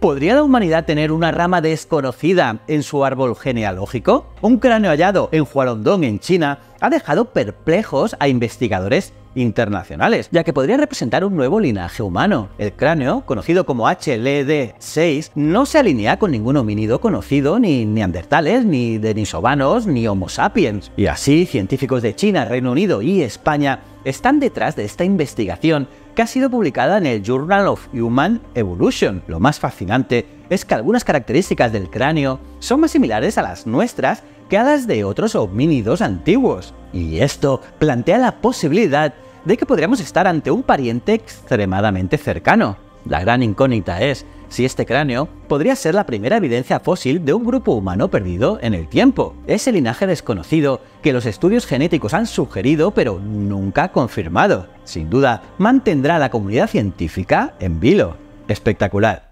¿Podría la humanidad tener una rama desconocida en su árbol genealógico? Un cráneo hallado en Hualongdong, en China, ha dejado perplejos a investigadores internacionales, ya que podría representar un nuevo linaje humano. El cráneo, conocido como HLD6, no se alinea con ningún homínido conocido, ni neandertales, ni denisovanos, ni homo sapiens. Y así, científicos de China, Reino Unido y España están detrás de esta investigación que ha sido publicada en el Journal of Human Evolution. Lo más fascinante es que algunas características del cráneo son más similares a las nuestras que a las de otros homínidos antiguos. Y esto plantea la posibilidad de que podríamos estar ante un pariente extremadamente cercano. La gran incógnita es si este cráneo podría ser la primera evidencia fósil de un grupo humano perdido en el tiempo. Ese linaje desconocido que los estudios genéticos han sugerido pero nunca confirmado. Sin duda, mantendrá a la comunidad científica en vilo. Espectacular.